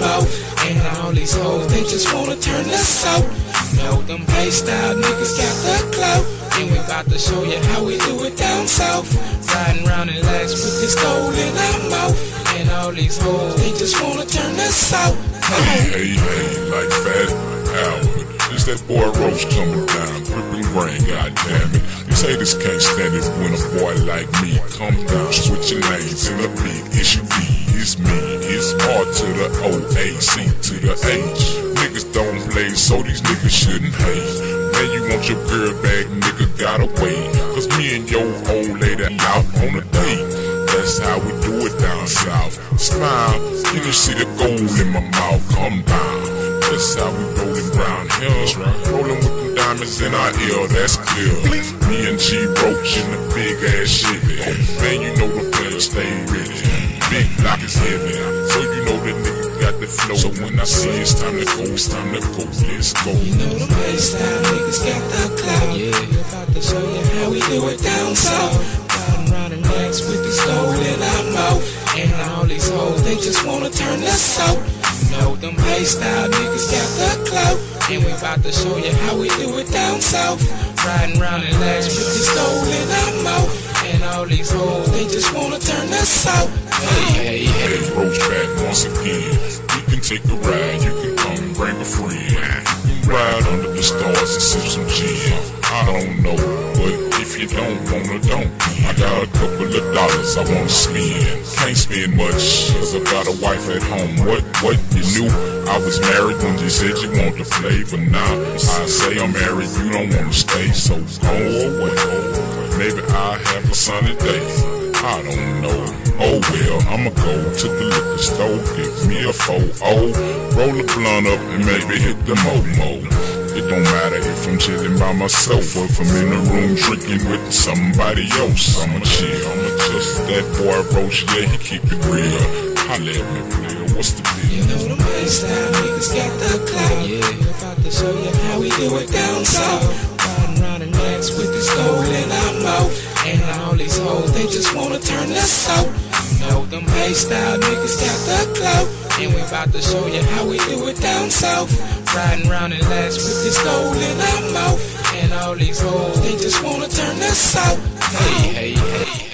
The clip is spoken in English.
mouth. And all these hoes, they just wanna turn us out. Know them Paystyle niggas got the clout. And we about to show you how we do it down south. Riding around in lights with this gold in our mouth. And all these hoes, they just wanna turn us out. Hey, hey, hey, like Fat Howard. It's that boy Roach coming down, gripping brain, goddammit. These haters can't stand it when a boy like me come down, switching lanes to the O, A, C to the H. Niggas don't play, so these niggas shouldn't hate. Man, you want your girl back, nigga, gotta wait. Cause me and your old lady out on a date. That's how we do it down south. Smile, you can see the gold in my mouth. Come down. That's how we rollin' brown hills. Rollin' with them diamonds in our ear, that's clear. Me and G Roach in the big ass shit. Flow. So when I see it's time to go, it's time to go. Let's go. You know the Paystyle niggas got the clout. Yeah, we about to show you how we do it down south. Riding around in necks with this gold in our mouth. And all these hoes, they just wanna turn us out. You know them Paystyle niggas got the clout. And we about to show you how we do it down south. Riding around in legs with this gold in our mouth. And all these hoes, they just wanna turn us out. Hey, hey, hey. Hey, Roach back once again. Take a ride, you can come bring a friend. You ride under the stars and sip some gin. I don't know, but if you don't wanna, don't. I got a couple of dollars I wanna spend. Can't spend much, cause I got a wife at home. What, what, you knew I was married when you said you want the flavor. Now I say I'm married, you don't wanna stay, so go away. Maybe I'll have a sunny day. I don't know. Oh well, I'ma go to the liquor store, get me a 4 roll a blunt up and maybe hit the mo-mo. It don't matter if I'm chillin' by myself or if I'm in the room drinking with somebody else. I'ma chill, I'ma just that boy Roach, yeah, he keep it real. Holla at me, player, what's the You deal? know the play style niggas got the clout. Yeah, we about to show you how we do it down south. Riding around in necks with this gold in our mouth. And all these hoes, they just wanna turn us out. Know them style niggas got the clout. And we about to show you how we do it down south. Riding around in legs with this gold in our mouth. And all these hoes, they just wanna turn us out. Hey, hey, hey, hey.